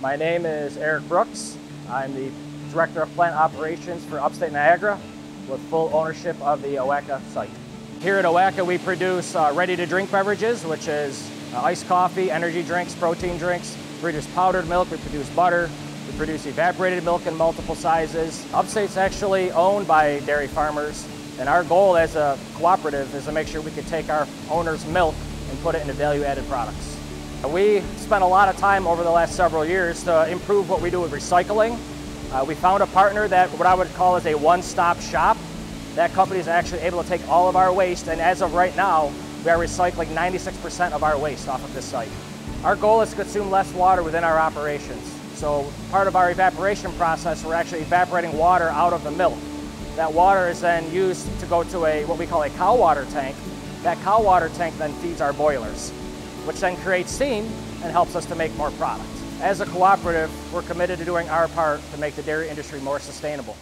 My name is Eric Brooks. I'm the Director of Plant Operations for Upstate Niagara with full ownership of the O-AT-KA site. Here at O-AT-KA we produce uh, ready-to-drink beverages, which is uh, iced coffee, energy drinks, protein drinks. We produce powdered milk, we produce butter, we produce evaporated milk in multiple sizes. Upstate's actually owned by dairy farmers, and our goal as a cooperative is to make sure we can take our owners' milk and put it into value-added products. We spent a lot of time over the last several years to improve what we do with recycling. Uh, we found a partner that what I would call is a one-stop shop. That company is actually able to take all of our waste, and as of right now, we are recycling 96% of our waste off of this site. Our goal is to consume less water within our operations. So part of our evaporation process, we're actually evaporating water out of the milk. That water is then used to go to a what we call a cow water tank. That cow water tank then feeds our boilers which then creates steam and helps us to make more product. As a cooperative, we're committed to doing our part to make the dairy industry more sustainable.